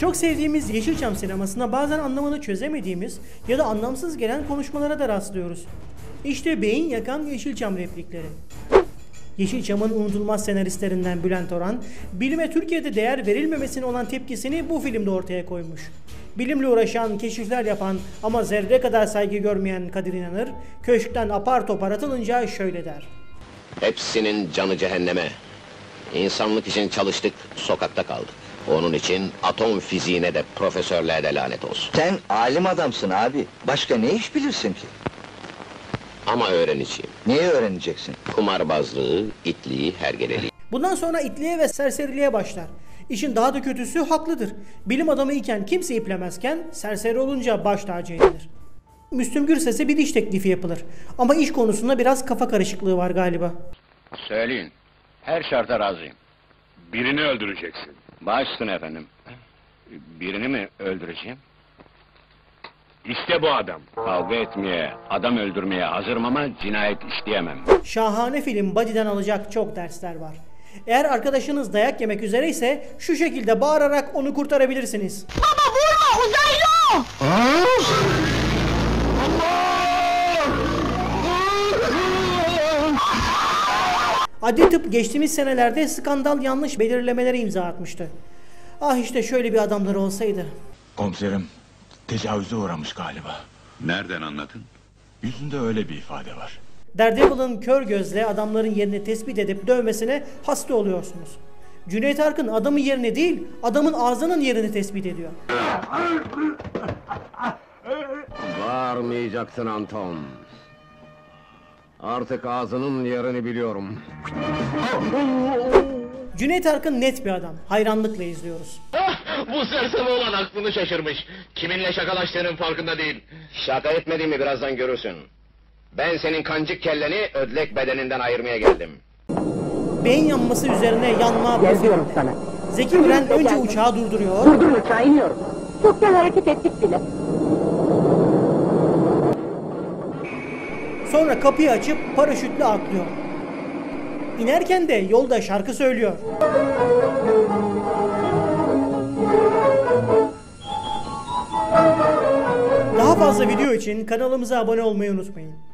Çok sevdiğimiz Yeşilçam sinemasında bazen anlamını çözemediğimiz ya da anlamsız gelen konuşmalara da rastlıyoruz. İşte beyin yakan Yeşilçam replikleri. Yeşilçam'ın unutulmaz senaristlerinden Bülent Orhan, bilime Türkiye'de değer verilmemesine olan tepkisini bu filmde ortaya koymuş. Bilimle uğraşan, keşifler yapan ama zerre kadar saygı görmeyen Kadir İnanır, köşkten apar topar atılınca şöyle der. Hepsinin canı cehenneme. İnsanlık için çalıştık, sokakta kaldık. Onun için atom fiziğine de profesörlüğe de lanet olsun. Sen alim adamsın abi. Başka ne iş bilirsin ki? Ama öğreneceğim. Neyi öğreneceksin? Kumarbazlığı, itliği, hergeleliği. Bundan sonra itliğe ve serseriliğe başlar. İşin daha da kötüsü haklıdır. Bilim adamı iken kimse iplemezken serseri olunca baş tacı edilir. Müslüm Gürses'e bir iş teklifi yapılır. Ama iş konusunda biraz kafa karışıklığı var galiba. Söyleyin. Her şarta razıyım. Birini öldüreceksin. Bağışsın efendim. Birini mi öldüreceğim? İşte bu adam. Kavga etmeye, adam öldürmeye hazırım ama cinayet işleyemem. Şahane film Body'den alacak çok dersler var. Eğer arkadaşınız dayak yemek üzere ise şu şekilde bağırarak onu kurtarabilirsiniz. Baba vurma uzaylı! Adli tıp geçtiğimiz senelerde skandal yanlış belirlemelere imza atmıştı. Ah işte şöyle bir adamları olsaydı. Komiserim, tecavüze uğramış galiba. Nereden anladın? Yüzünde öyle bir ifade var. Daredevil'ın kör gözle adamların yerini tespit edip dövmesine hasta oluyorsunuz. Cüneyt Arkın adamın yerini değil, adamın ağzının yerini tespit ediyor. Bağırmayacaksın Anton. Artık ağzının yerini biliyorum. Cüneyt Arkın net bir adam. Hayranlıkla izliyoruz. Bu serseme olan aklını şaşırmış. Kiminle şakalaştığının farkında değil. Şaka etmediğimi birazdan görürsün. Ben senin kancık kelleni ödlek bedeninden ayırmaya geldim. Beyin yanması üzerine yanma diyorum sana. Zeki Müren önce uçağı durduruyor. Durdurun uçağı iniyorum. Çoktan hareket ettik bile. Sonra kapıyı açıp paraşütle atlıyor. İnerken de yolda şarkı söylüyor. Daha fazla video için kanalımıza abone olmayı unutmayın.